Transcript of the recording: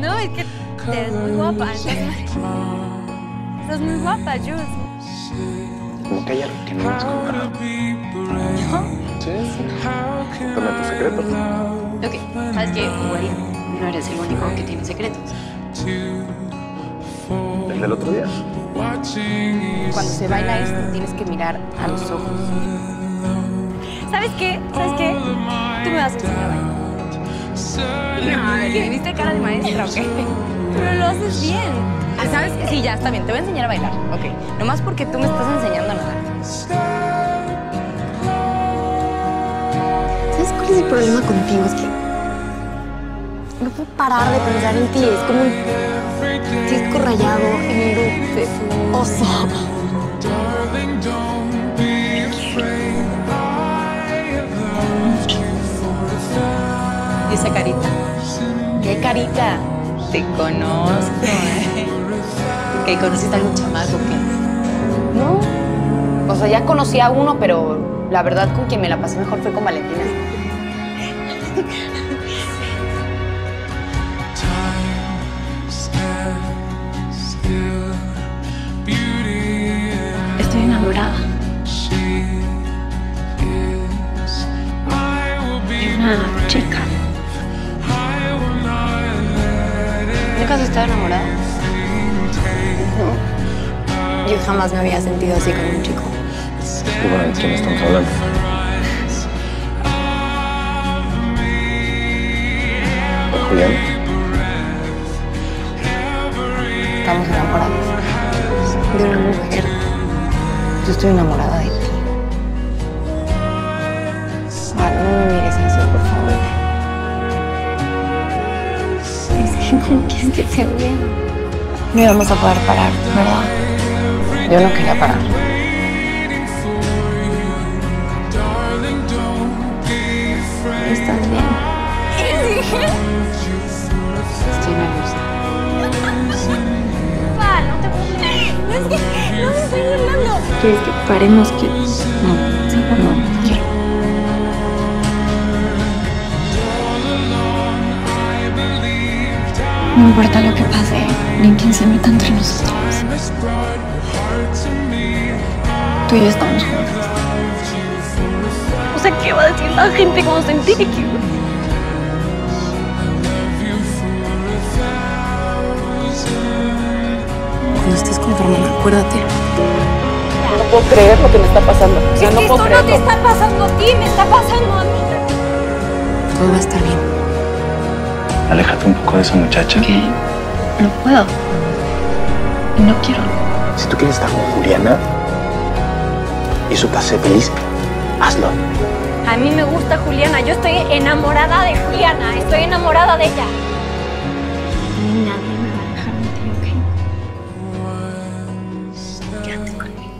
No, es que eres muy guapa. Estás, muy guapa, Jules. Como que hay algo que no hemos comprado. Sí. Cuéntame tus secretos. Ok, ¿sabes qué? Igual no eres el único que tiene secretos. El del otro día. Cuando se baila esto, tienes que mirar a los ojos. ¿Sabes qué? ¿Sabes qué? Tú me vas a enseñar a bailar. Ay, ¿viste cara de maestra o qué? Pero lo haces bien. Ah, ¿sabes qué? Sí, ya, está bien. Te voy a enseñar a bailar. Ok. Nomás porque tú me estás enseñando a nadar. ¿Sabes cuál es el problema contigo? Es que no puedo parar de pensar en ti. Es como un disco rayado en de oso. Carita? Te conozco, ¿eh? ¿Que conociste a algún chamaco o qué? No. O sea, ya conocí a uno, pero la verdad con quien me la pasé mejor fue con Valentina. ¿Nunca has estado enamorada? Yo jamás me había sentido así con un chico. Y bueno, ¿de quién estamos hablando? ¿De Julián? Estamos enamorados. De una mujer. Yo estoy enamorada de ti. Quieres que se vea. No íbamos a poder parar, ¿verdad? Yo no quería parar. ¿Estás bien? Estoy nerviosa. Pa, no te burles. No es que no me estoy burlando. ¿Quieres que paremos? Que... No importa lo que pase, ni quién se meta entre nosotros. Tú y yo estamos juntas. O sea, ¿qué va a decir la gente cuando se entere que... Cuando estés con tu hermana, acuérdate. No puedo creer lo que me está pasando. O sea, Es no que puedo esto no te creerlo. está pasando a ti, me está pasando a mí. Todo va a estar bien. Aléjate un poco de esa muchacha. ¿Qué? No puedo. No quiero. Si tú quieres estar con Juliana y su pase feliz, hazlo. A mí me gusta Juliana. Yo estoy enamorada de Juliana. Estoy enamorada de ella. A mí nadie me va a dejar mentir, ¿ok? Quédate conmigo.